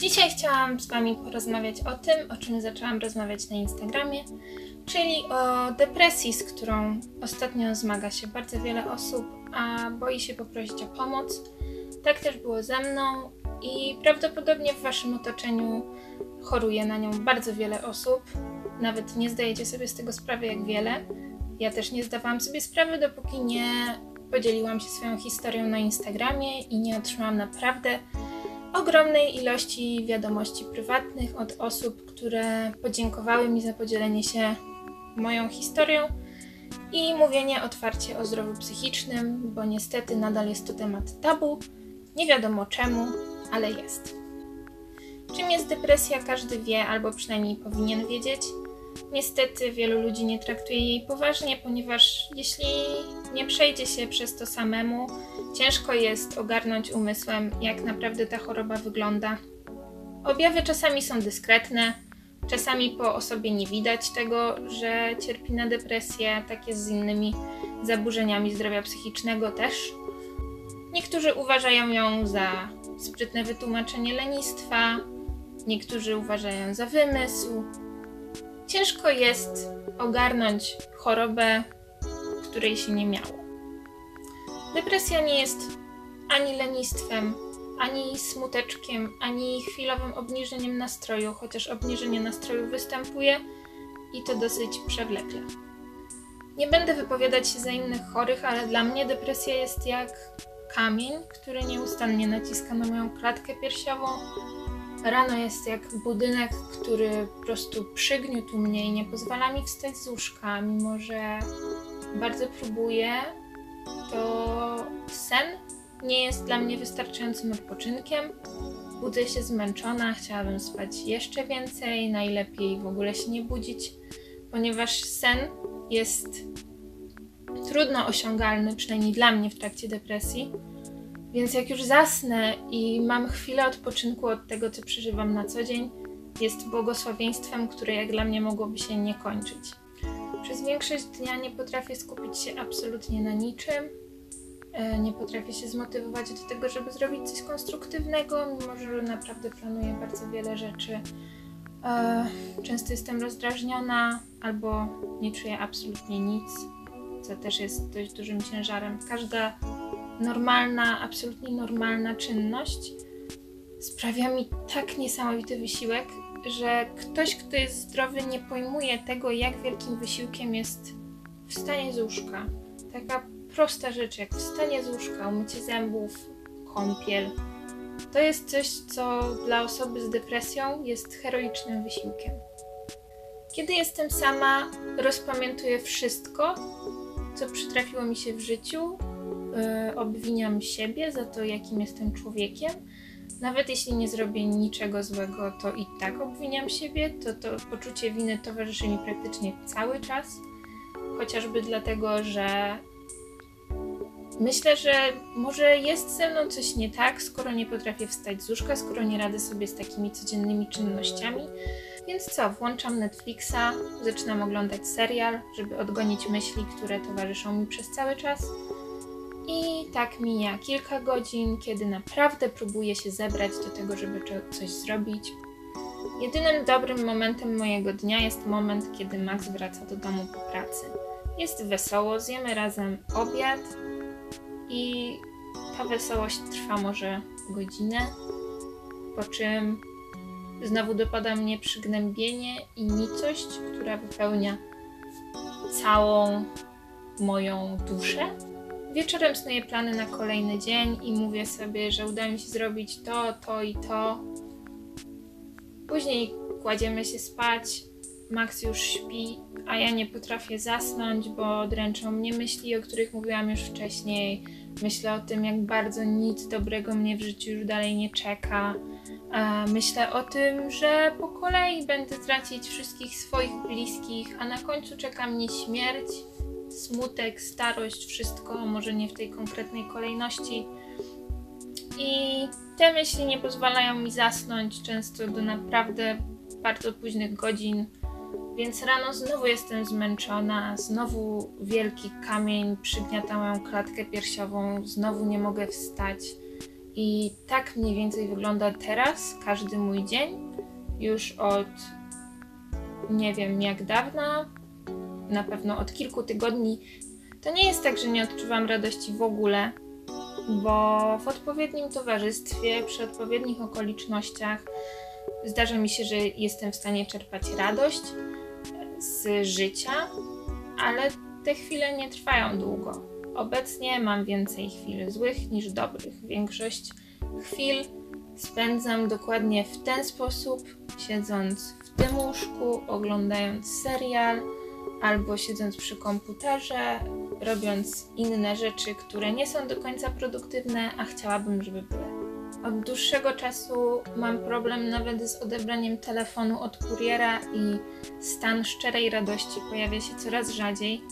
Dzisiaj chciałam z Wami porozmawiać o tym, o czym zaczęłam rozmawiać na Instagramie, czyli o depresji, z którą ostatnio zmaga się bardzo wiele osób, a boi się poprosić o pomoc. Tak też było ze mną i prawdopodobnie w Waszym otoczeniu choruje na nią bardzo wiele osób. Nawet nie zdajecie sobie z tego sprawy, jak wiele. Ja też nie zdawałam sobie sprawy, dopóki nie podzieliłam się swoją historią na Instagramie i nie otrzymałam naprawdę ogromnej ilości wiadomości prywatnych od osób, które podziękowały mi za podzielenie się moją historią i mówienie otwarcie o zdrowiu psychicznym, bo niestety nadal jest to temat tabu. Nie wiadomo czemu, ale jest. Czym jest depresja, każdy wie, albo przynajmniej powinien wiedzieć. Niestety wielu ludzi nie traktuje jej poważnie, ponieważ jeśli nie przejdzie się przez to samemu, ciężko jest ogarnąć umysłem, jak naprawdę ta choroba wygląda. Objawy czasami są dyskretne, czasami po osobie nie widać tego, że cierpi na depresję, tak jest z innymi zaburzeniami zdrowia psychicznego też. Niektórzy uważają ją za sprytne wytłumaczenie lenistwa, niektórzy uważają za wymysł. Ciężko jest ogarnąć chorobę, której się nie miało. Depresja nie jest ani lenistwem, ani smuteczkiem, ani chwilowym obniżeniem nastroju, chociaż obniżenie nastroju występuje i to dosyć przewlekle. Nie będę wypowiadać się za innych chorych, ale dla mnie depresja jest jak kamień, który nieustannie naciska na moją klatkę piersiową. Rano jest jak budynek, który po prostu przygniótł mnie i nie pozwala mi wstać z łóżka, mimo że bardzo próbuję, to sen nie jest dla mnie wystarczającym odpoczynkiem. Budzę się zmęczona, chciałabym spać jeszcze więcej, najlepiej w ogóle się nie budzić, ponieważ sen jest trudno osiągalny, przynajmniej dla mnie w trakcie depresji. Więc jak już zasnę i mam chwilę odpoczynku od tego, co przeżywam na co dzień, jest błogosławieństwem, które jak dla mnie mogłoby się nie kończyć. Przez większość dnia nie potrafię skupić się absolutnie na niczym. E, nie potrafię się zmotywować do tego, żeby zrobić coś konstruktywnego, mimo że naprawdę planuję bardzo wiele rzeczy. E, często jestem rozdrażniona albo nie czuję absolutnie nic, co też jest dość dużym ciężarem. Każda normalna, absolutnie normalna czynność sprawia mi tak niesamowity wysiłek, że ktoś, kto jest zdrowy, nie pojmuje tego, jak wielkim wysiłkiem jest wstanie z łóżka. Taka prosta rzecz, jak wstanie z łóżka, umycie zębów, kąpiel. To jest coś, co dla osoby z depresją jest heroicznym wysiłkiem. Kiedy jestem sama, rozpamiętuję wszystko, co przytrafiło mi się w życiu, obwiniam siebie za to, jakim jestem człowiekiem nawet jeśli nie zrobię niczego złego, to i tak obwiniam siebie, to to poczucie winy towarzyszy mi praktycznie cały czas. Chociażby dlatego, że myślę, że może jest ze mną coś nie tak, skoro nie potrafię wstać z łóżka, skoro nie radzę sobie z takimi codziennymi czynnościami. Więc co, włączam Netflixa, zaczynam oglądać serial, żeby odgonić myśli, które towarzyszą mi przez cały czas. I tak mija kilka godzin, kiedy naprawdę próbuję się zebrać do tego, żeby coś zrobić. Jedynym dobrym momentem mojego dnia jest moment, kiedy Max wraca do domu po pracy. Jest wesoło, zjemy razem obiad i ta wesołość trwa może godzinę, po czym znowu dopada mnie przygnębienie i nicość, która wypełnia całą moją duszę. Wieczorem snuję plany na kolejny dzień i mówię sobie, że uda mi się zrobić to, to i to. Później kładziemy się spać, Max już śpi, a ja nie potrafię zasnąć, bo dręczą mnie myśli, o których mówiłam już wcześniej. Myślę o tym, jak bardzo nic dobrego mnie w życiu już dalej nie czeka. Myślę o tym, że po kolei będę tracić wszystkich swoich bliskich, a na końcu czeka mnie śmierć smutek, starość, wszystko, może nie w tej konkretnej kolejności. I te myśli nie pozwalają mi zasnąć często do naprawdę bardzo późnych godzin, więc rano znowu jestem zmęczona, znowu wielki kamień przygniata moją klatkę piersiową, znowu nie mogę wstać. I tak mniej więcej wygląda teraz każdy mój dzień. Już od nie wiem jak dawna, na pewno od kilku tygodni. To nie jest tak, że nie odczuwam radości w ogóle, bo w odpowiednim towarzystwie, przy odpowiednich okolicznościach zdarza mi się, że jestem w stanie czerpać radość z życia, ale te chwile nie trwają długo. Obecnie mam więcej chwil złych niż dobrych. Większość chwil spędzam dokładnie w ten sposób, siedząc w tym łóżku, oglądając serial albo siedząc przy komputerze, robiąc inne rzeczy, które nie są do końca produktywne, a chciałabym, żeby były. Od dłuższego czasu mam problem nawet z odebraniem telefonu od kuriera i stan szczerej radości pojawia się coraz rzadziej.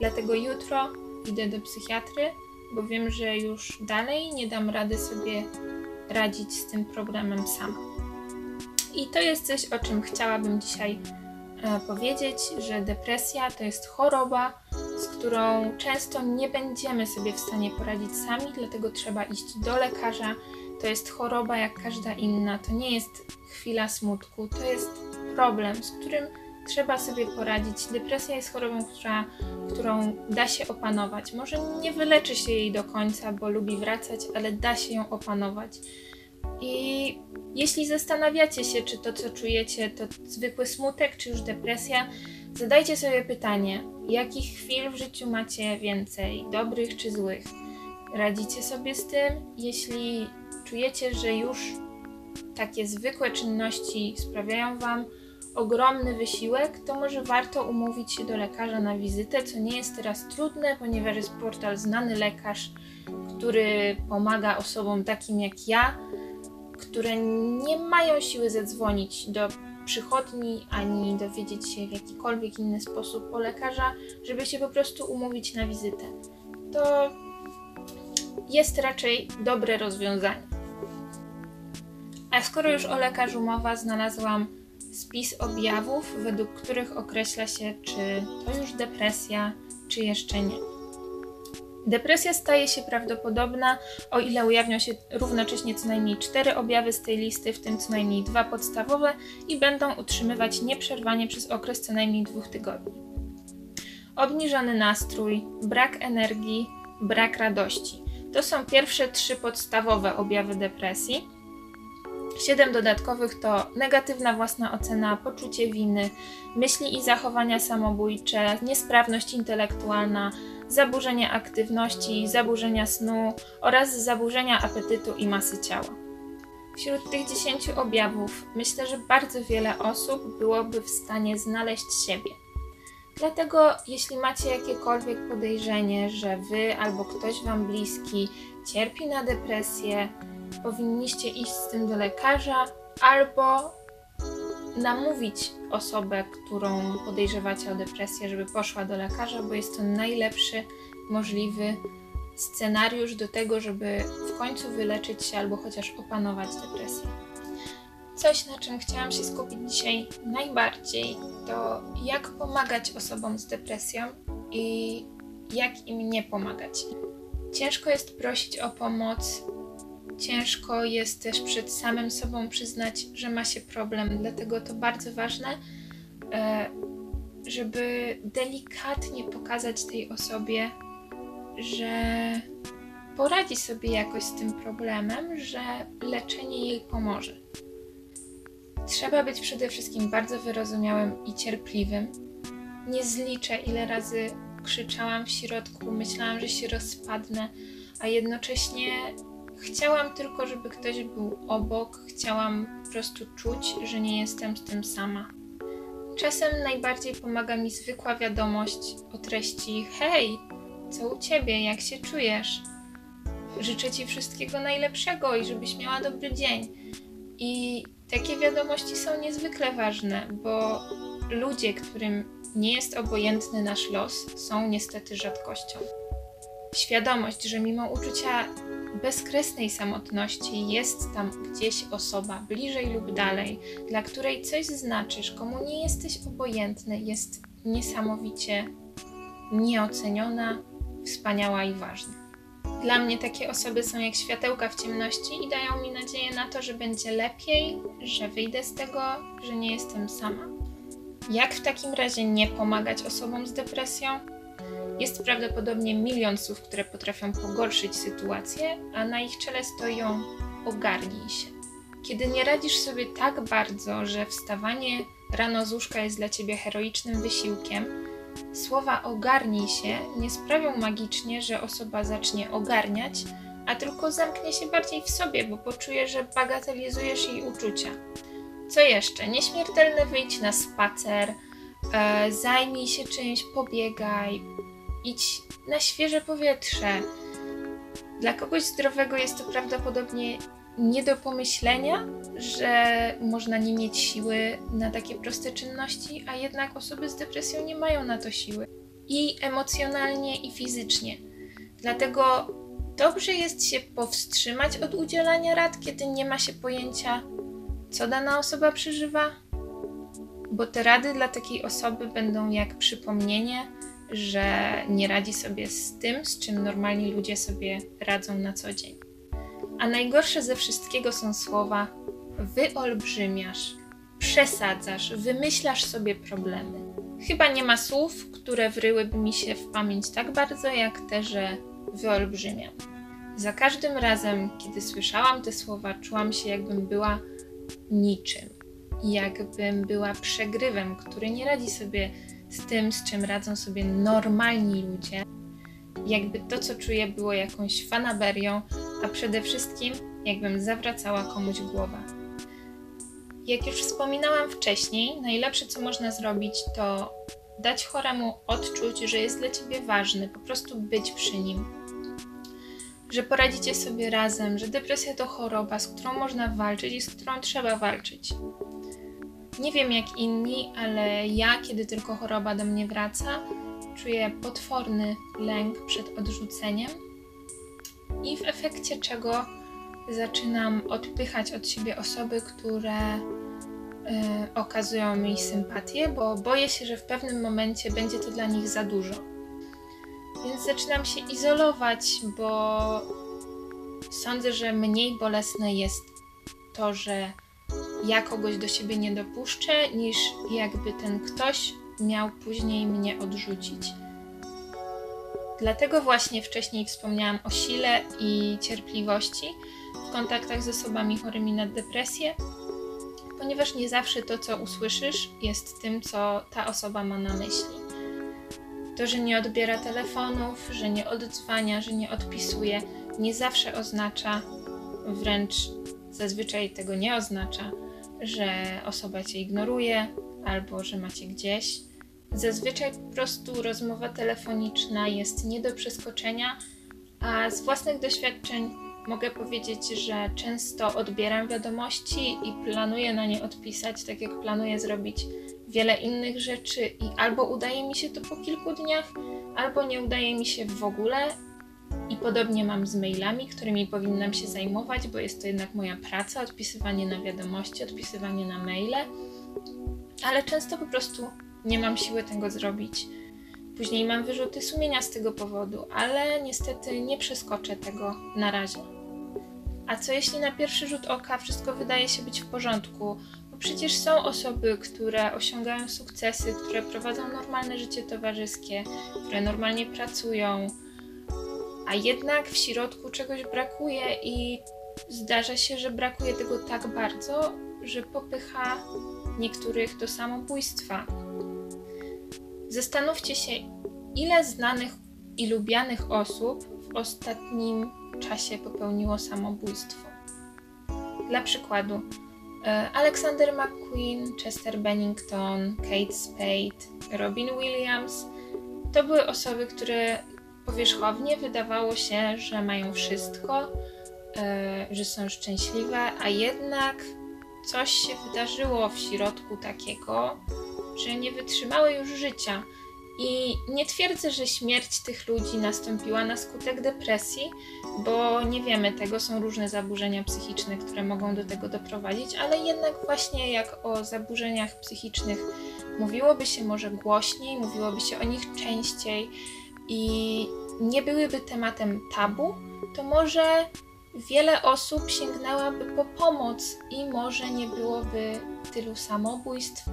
Dlatego jutro idę do psychiatry, bo wiem, że już dalej nie dam rady sobie radzić z tym problemem sama. I to jest coś, o czym chciałabym dzisiaj powiedzieć, że depresja to jest choroba, z którą często nie będziemy sobie w stanie poradzić sami, dlatego trzeba iść do lekarza. To jest choroba jak każda inna, to nie jest chwila smutku, to jest problem, z którym trzeba sobie poradzić. Depresja jest chorobą, która, którą da się opanować. Może nie wyleczy się jej do końca, bo lubi wracać, ale da się ją opanować. I jeśli zastanawiacie się, czy to, co czujecie, to zwykły smutek, czy już depresja, zadajcie sobie pytanie, jakich chwil w życiu macie więcej, dobrych czy złych? Radzicie sobie z tym? Jeśli czujecie, że już takie zwykłe czynności sprawiają Wam ogromny wysiłek, to może warto umówić się do lekarza na wizytę, co nie jest teraz trudne, ponieważ jest portal Znany Lekarz, który pomaga osobom takim jak ja, które nie mają siły zadzwonić do przychodni ani dowiedzieć się w jakikolwiek inny sposób o lekarza, żeby się po prostu umówić na wizytę. To jest raczej dobre rozwiązanie. A skoro już o lekarzu mowa, znalazłam spis objawów, według których określa się, czy to już depresja, czy jeszcze nie. Depresja staje się prawdopodobna, o ile ujawnią się równocześnie co najmniej cztery objawy z tej listy, w tym co najmniej dwa podstawowe i będą utrzymywać nieprzerwanie przez okres co najmniej dwóch tygodni. Obniżony nastrój, brak energii, brak radości. To są pierwsze trzy podstawowe objawy depresji. Siedem dodatkowych to negatywna własna ocena, poczucie winy, myśli i zachowania samobójcze, niesprawność intelektualna, zaburzenia aktywności, zaburzenia snu oraz zaburzenia apetytu i masy ciała. Wśród tych 10 objawów myślę, że bardzo wiele osób byłoby w stanie znaleźć siebie. Dlatego, jeśli macie jakiekolwiek podejrzenie, że wy albo ktoś wam bliski cierpi na depresję, powinniście iść z tym do lekarza albo namówić osobę, którą podejrzewacie o depresję, żeby poszła do lekarza, bo jest to najlepszy możliwy scenariusz do tego, żeby w końcu wyleczyć się albo chociaż opanować depresję. Coś, na czym chciałam się skupić dzisiaj najbardziej, to jak pomagać osobom z depresją i jak im nie pomagać. Ciężko jest prosić o pomoc, ciężko jest też przed samym sobą przyznać, że ma się problem, dlatego to bardzo ważne, e, żeby delikatnie pokazać tej osobie, że poradzi sobie jakoś z tym problemem, że leczenie jej pomoże. Trzeba być przede wszystkim bardzo wyrozumiałym i cierpliwym. Nie zliczę, ile razy krzyczałam w środku, myślałam, że się rozpadnę, a jednocześnie chciałam tylko, żeby ktoś był obok, chciałam po prostu czuć, że nie jestem z tym sama. Czasem najbardziej pomaga mi zwykła wiadomość o treści: Hej, co u ciebie, jak się czujesz? Życzę ci wszystkiego najlepszego i żebyś miała dobry dzień. I takie wiadomości są niezwykle ważne, bo ludzie, którym nie jest obojętny nasz los, są niestety rzadkością. Świadomość, że mimo uczucia bezkresnej samotności jest tam gdzieś osoba, bliżej lub dalej, dla której coś znaczysz, komu nie jesteś obojętny, jest niesamowicie nieoceniona, wspaniała i ważna. Dla mnie takie osoby są jak światełka w ciemności i dają mi nadzieję na to, że będzie lepiej, że wyjdę z tego, że nie jestem sama. Jak w takim razie nie pomagać osobom z depresją? Jest prawdopodobnie milion słów, które potrafią pogorszyć sytuację, a na ich czele stoją ogarnij się. Kiedy nie radzisz sobie tak bardzo, że wstawanie rano z łóżka jest dla ciebie heroicznym wysiłkiem, słowa ogarnij się nie sprawią magicznie, że osoba zacznie ogarniać, a tylko zamknie się bardziej w sobie, bo poczuje, że bagatelizujesz jej uczucia. Co jeszcze? Nieśmiertelne wyjdź na spacer, e, zajmij się czymś, pobiegaj, idź na świeże powietrze. Dla kogoś zdrowego jest to prawdopodobnie nie do pomyślenia, że można nie mieć siły na takie proste czynności, a jednak osoby z depresją nie mają na to siły. I emocjonalnie, i fizycznie. Dlatego dobrze jest się powstrzymać od udzielania rad, kiedy nie ma się pojęcia, co dana osoba przeżywa, bo te rady dla takiej osoby będą jak przypomnienie, że nie radzi sobie z tym, z czym normalni ludzie sobie radzą na co dzień. A najgorsze ze wszystkiego są słowa wyolbrzymiasz, przesadzasz, wymyślasz sobie problemy. Chyba nie ma słów, które wryłyby mi się w pamięć tak bardzo, jak te, że wyolbrzymiam. Za każdym razem, kiedy słyszałam te słowa, czułam się, jakbym była niczym. Jakbym była przegrywem, który nie radzi sobie z tym, z czym radzą sobie normalni ludzie. Jakby to, co czuję, było jakąś fanaberią, a przede wszystkim jakbym zawracała komuś głowę. Jak już wspominałam wcześniej, najlepsze co można zrobić to dać choremu odczuć, że jest dla ciebie ważny, po prostu być przy nim. Że poradzicie sobie razem, że depresja to choroba, z którą można walczyć i z którą trzeba walczyć. Nie wiem jak inni, ale ja, kiedy tylko choroba do mnie wraca, czuję potworny lęk przed odrzuceniem i w efekcie czego zaczynam odpychać od siebie osoby, które y, okazują mi sympatię, bo boję się, że w pewnym momencie będzie to dla nich za dużo. Więc zaczynam się izolować, bo sądzę, że mniej bolesne jest to, że ja kogoś do siebie nie dopuszczę, niż jakby ten ktoś miał później mnie odrzucić. Dlatego właśnie wcześniej wspomniałam o sile i cierpliwości w kontaktach z osobami chorymi na depresję, ponieważ nie zawsze to, co usłyszysz, jest tym, co ta osoba ma na myśli. To, że nie odbiera telefonów, że nie odzwania, że nie odpisuje, nie zawsze oznacza, wręcz zazwyczaj tego nie oznacza, że osoba cię ignoruje albo że macie gdzieś Zazwyczaj po prostu rozmowa telefoniczna jest nie do przeskoczenia, a z własnych doświadczeń mogę powiedzieć, że często odbieram wiadomości i planuję na nie odpisać, tak jak planuję zrobić wiele innych rzeczy, i albo udaje mi się to po kilku dniach, albo nie udaje mi się w ogóle. I podobnie mam z mailami, którymi powinnam się zajmować, bo jest to jednak moja praca odpisywanie na wiadomości, odpisywanie na maile, ale często po prostu nie mam siły tego zrobić. Później mam wyrzuty sumienia z tego powodu, ale niestety nie przeskoczę tego na razie. A co jeśli na pierwszy rzut oka wszystko wydaje się być w porządku? Bo przecież są osoby, które osiągają sukcesy, które prowadzą normalne życie towarzyskie, które normalnie pracują, a jednak w środku czegoś brakuje i zdarza się, że brakuje tego tak bardzo, że popycha niektórych do samobójstwa. Zastanówcie się, ile znanych i lubianych osób w ostatnim czasie popełniło samobójstwo. Dla przykładu, e, Alexander McQueen, Chester Bennington, Kate Spade, Robin Williams to były osoby, które powierzchownie wydawało się, że mają wszystko, e, że są szczęśliwe, a jednak coś się wydarzyło w środku takiego, że nie wytrzymały już życia. I nie twierdzę, że śmierć tych ludzi nastąpiła na skutek depresji, bo nie wiemy tego, są różne zaburzenia psychiczne, które mogą do tego doprowadzić, ale jednak właśnie jak o zaburzeniach psychicznych mówiłoby się może głośniej, mówiłoby się o nich częściej i nie byłyby tematem tabu, to może wiele osób sięgnęłaby po pomoc i może nie byłoby tylu samobójstw.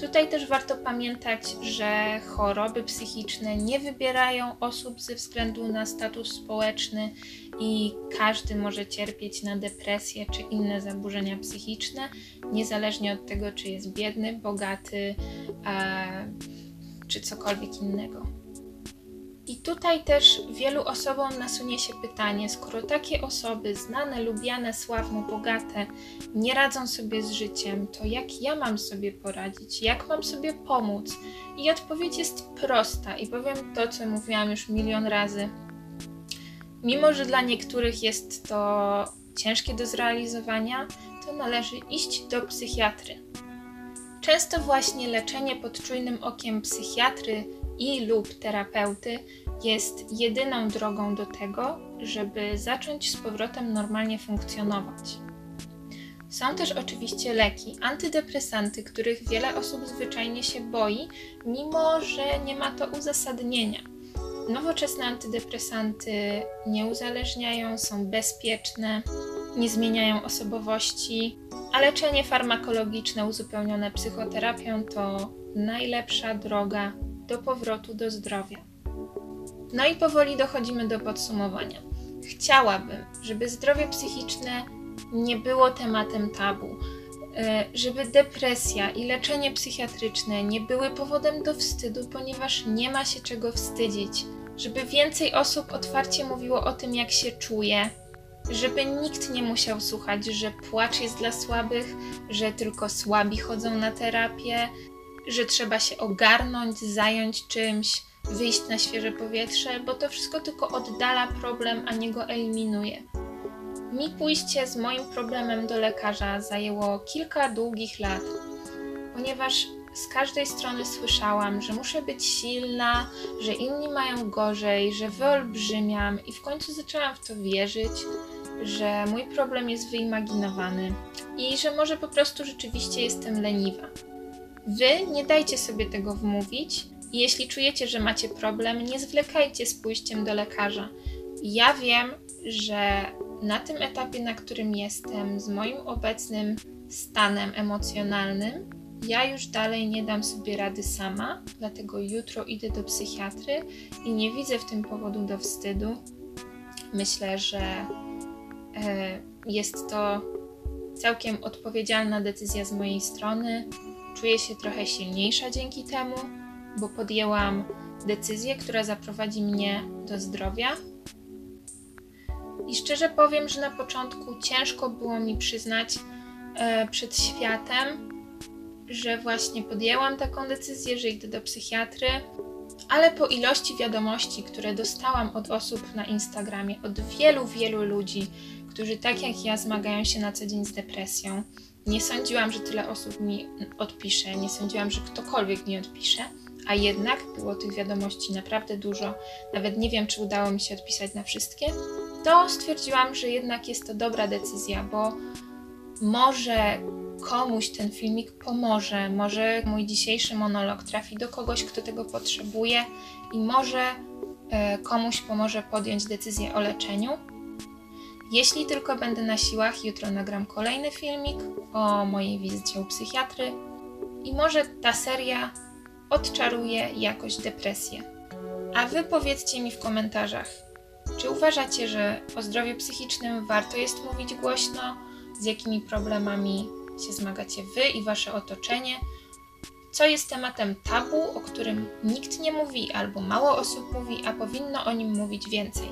Tutaj też warto pamiętać, że choroby psychiczne nie wybierają osób ze względu na status społeczny i każdy może cierpieć na depresję czy inne zaburzenia psychiczne, niezależnie od tego, czy jest biedny, bogaty e, czy cokolwiek innego. I tutaj też wielu osobom nasunie się pytanie, skoro takie osoby, znane, lubiane, sławne, bogate, nie radzą sobie z życiem, to jak ja mam sobie poradzić? Jak mam sobie pomóc? I odpowiedź jest prosta i powiem to, co mówiłam już milion razy. Mimo, że dla niektórych jest to ciężkie do zrealizowania, to należy iść do psychiatry. Często właśnie leczenie pod czujnym okiem psychiatry i lub terapeuty jest jedyną drogą do tego, żeby zacząć z powrotem normalnie funkcjonować. Są też oczywiście leki, antydepresanty, których wiele osób zwyczajnie się boi, mimo że nie ma to uzasadnienia. Nowoczesne antydepresanty nie uzależniają, są bezpieczne, nie zmieniają osobowości, a leczenie farmakologiczne uzupełnione psychoterapią to najlepsza droga do powrotu do zdrowia. No i powoli dochodzimy do podsumowania. Chciałabym, żeby zdrowie psychiczne nie było tematem tabu, e, żeby depresja i leczenie psychiatryczne nie były powodem do wstydu, ponieważ nie ma się czego wstydzić, żeby więcej osób otwarcie mówiło o tym, jak się czuje, żeby nikt nie musiał słuchać, że płacz jest dla słabych, że tylko słabi chodzą na terapię, że trzeba się ogarnąć, zająć czymś, wyjść na świeże powietrze, bo to wszystko tylko oddala problem, a nie go eliminuje. Mi pójście z moim problemem do lekarza zajęło kilka długich lat, ponieważ z każdej strony słyszałam, że muszę być silna, że inni mają gorzej, że wyolbrzymiam, i w końcu zaczęłam w to wierzyć, że mój problem jest wyimaginowany i że może po prostu rzeczywiście jestem leniwa. Wy nie dajcie sobie tego wmówić jeśli czujecie, że macie problem, nie zwlekajcie z pójściem do lekarza. Ja wiem, że na tym etapie, na którym jestem, z moim obecnym stanem emocjonalnym, ja już dalej nie dam sobie rady sama, dlatego jutro idę do psychiatry i nie widzę w tym powodu do wstydu. Myślę, że e, jest to całkiem odpowiedzialna decyzja z mojej strony. Czuję się trochę silniejsza dzięki temu bo podjęłam decyzję, która zaprowadzi mnie do zdrowia. I szczerze powiem, że na początku ciężko było mi przyznać e, przed światem, że właśnie podjęłam taką decyzję, że idę do psychiatry, ale po ilości wiadomości, które dostałam od osób na Instagramie, od wielu, wielu ludzi, którzy tak jak ja zmagają się na co dzień z depresją, nie sądziłam, że tyle osób mi odpisze, nie sądziłam, że ktokolwiek mi odpisze a jednak było tych wiadomości naprawdę dużo, nawet nie wiem, czy udało mi się odpisać na wszystkie, to stwierdziłam, że jednak jest to dobra decyzja, bo może komuś ten filmik pomoże, może mój dzisiejszy monolog trafi do kogoś, kto tego potrzebuje i może e, komuś pomoże podjąć decyzję o leczeniu. Jeśli tylko będę na siłach, jutro nagram kolejny filmik o mojej wizycie u psychiatry i może ta seria odczaruje jakoś depresję. A wy powiedzcie mi w komentarzach, czy uważacie, że o zdrowiu psychicznym warto jest mówić głośno? Z jakimi problemami się zmagacie wy i wasze otoczenie? Co jest tematem tabu, o którym nikt nie mówi albo mało osób mówi, a powinno o nim mówić więcej?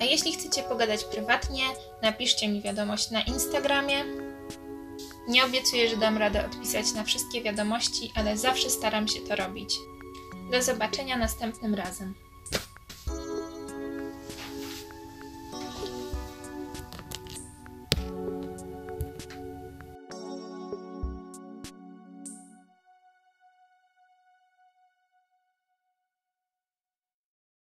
A jeśli chcecie pogadać prywatnie, napiszcie mi wiadomość na Instagramie nie obiecuję, że dam radę odpisać na wszystkie wiadomości, ale zawsze staram się to robić. Do zobaczenia następnym razem.